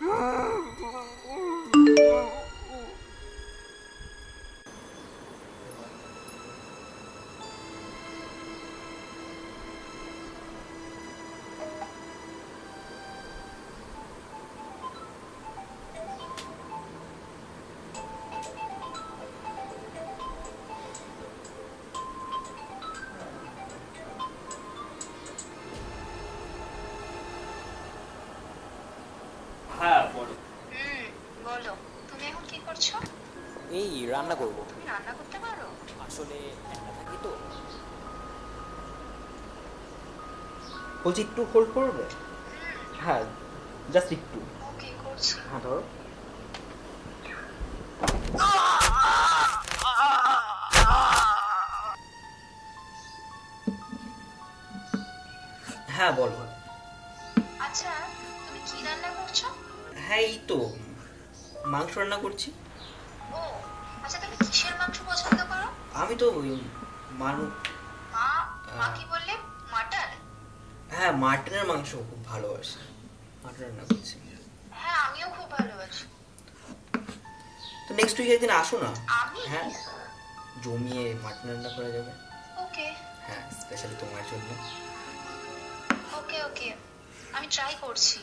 হ্যাঁ রান্না করব। তুমি রান্না করতে পারো? আসলে একা থাকি তো। বলছি একটু হোল্ড করবে? হ্যাঁ জাস্ট একটু। ওকে করছি। হ্যাঁ ধরো। হ্যাঁ বলো। আচ্ছা তুমি কি রান্না করছ? হ্যাঁ এই তো। মাংস রান্না করছি। আমি তো ওই মানু মা মা কি বললে? মাটন? হ্যাঁ মাটনের মাংস খুব ভালোবাসি। মাটন রান্না করছি হ্যাঁ আমিও খুব ভালোবাসি। তো নেক্সট উইক একদিন আসো না? হ্যাঁ। জমিয়ে মাটন রান্না করা যাবে। ওকে। হ্যাঁ স্পেশালি তোমার জন্য। ওকে ওকে। আমি ট্রাই করছি।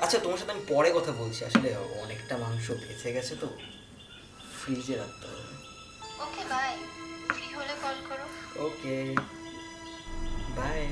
আচ্ছা তোমার সাথে আমি পরে কথা বলছি। আসলে অনেকটা মাংস বেঁচে গেছে তো। ফ্রিজে রাখতে হবে। ওকে বাই ফ্রি হলে কল করো। Okay bye